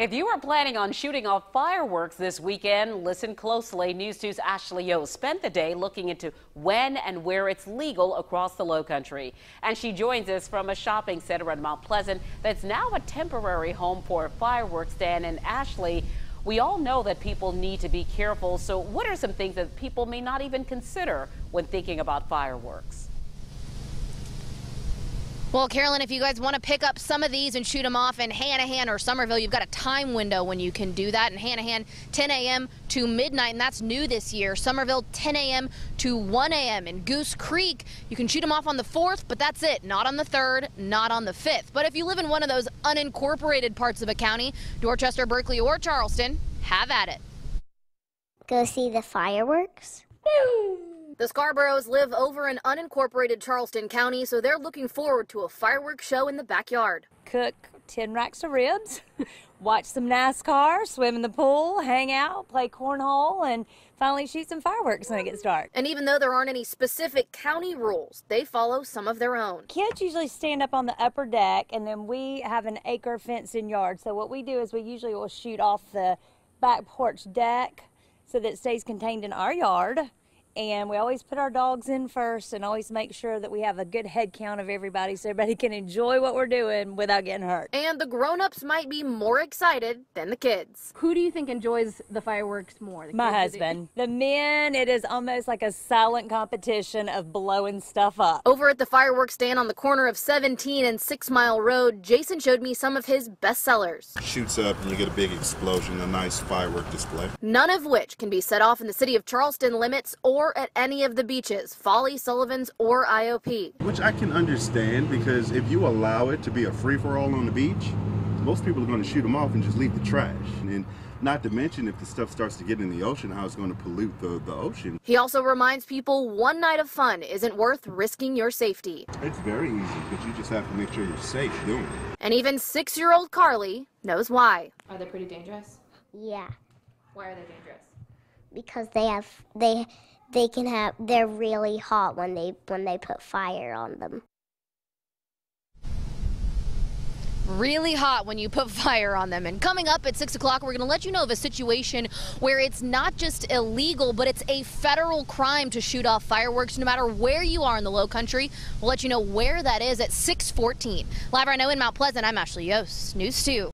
If you are planning on shooting off fireworks this weekend, listen closely. News 2's Ashley Yost spent the day looking into when and where it's legal across the low country. And she joins us from a shopping center in Mount Pleasant that's now a temporary home for a fireworks stand. And Ashley, we all know that people need to be careful. So what are some things that people may not even consider when thinking about fireworks? Well, Carolyn, if you guys want to pick up some of these and shoot them off in Hanahan or Summerville, you've got a time window when you can do that. In Hanahan, 10 a.m. to midnight, and that's new this year. Summerville, 10 a.m. to 1 a.m. In Goose Creek, you can shoot them off on the 4th, but that's it. Not on the 3rd, not on the 5th. But if you live in one of those unincorporated parts of a county, Dorchester, Berkeley, or Charleston, have at it. Go see the fireworks? The Scarboroughs live over in unincorporated Charleston County, so they're looking forward to a fireworks show in the backyard. Cook 10 racks of ribs, watch some NASCAR, swim in the pool, hang out, play cornhole, and finally shoot some fireworks when it gets dark. And even though there aren't any specific county rules, they follow some of their own. Kids usually stand up on the upper deck, and then we have an acre fenced in yard. So what we do is we usually will shoot off the back porch deck so that it stays contained in our yard and we always put our dogs in first and always make sure that we have a good head count of everybody so everybody can enjoy what we're doing without getting hurt. And the grown-ups might be more excited than the kids. Who do you think enjoys the fireworks more? My husband. The men, it is almost like a silent competition of blowing stuff up. Over at the fireworks stand on the corner of 17 and 6 Mile Road, Jason showed me some of his best sellers. Shoots up and you get a big explosion, a nice firework display. None of which can be set off in the city of Charleston limits or or at any of the beaches, Folly, Sullivan's, or IOP. Which I can understand because if you allow it to be a free-for-all on the beach, most people are going to shoot them off and just leave the trash. And not to mention if the stuff starts to get in the ocean, how it's going to pollute the, the ocean. He also reminds people one night of fun isn't worth risking your safety. It's very easy, but you just have to make sure you're safe doing it. And even six-year-old Carly knows why. Are they pretty dangerous? Yeah. Why are they dangerous? Because they have they they can have they're really hot when they when they put fire on them really hot when you put fire on them. And coming up at 6 o'clock, we're going to let you know of a situation where it's not just illegal, but it's a federal crime to shoot off fireworks no matter where you are in the low country. We'll let you know where that is at 614. Live right now in Mount Pleasant, I'm Ashley Yost, News 2.